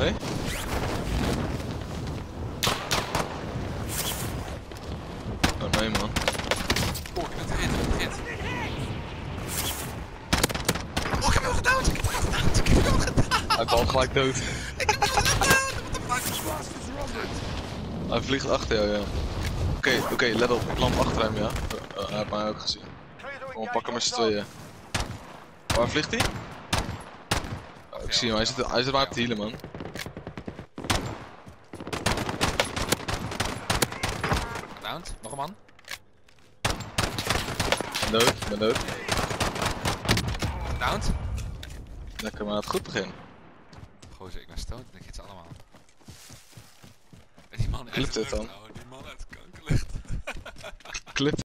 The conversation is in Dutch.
Nee? Oh nee man. Oh, ik ben het hit, ik hit. Oh, ik heb hem gedaan, ik heb hem gedaan, ik heb hem gedaan. Hij valt gelijk dood. Ik heb hem gedaan, what the fuck. Hij vliegt achter jou, ja. Oké, oké, let op. Ik lamp achter hem, ja. Eh, hij heeft mij ook gezien. Kom, pak hem met z'n tweeën. Waar vliegt hij? Oh, ik zie hem, hij zit, hij zit maar te healen, man. Downed, nog een man. Ik ben dood, ik ben dood. Downed. Lekker, maar het goed begin. Gozer, ik ben stoned en ik hit ze allemaal. En die man uit Klipt het dan? ouwe, Die man uit de kanker ligt. Clip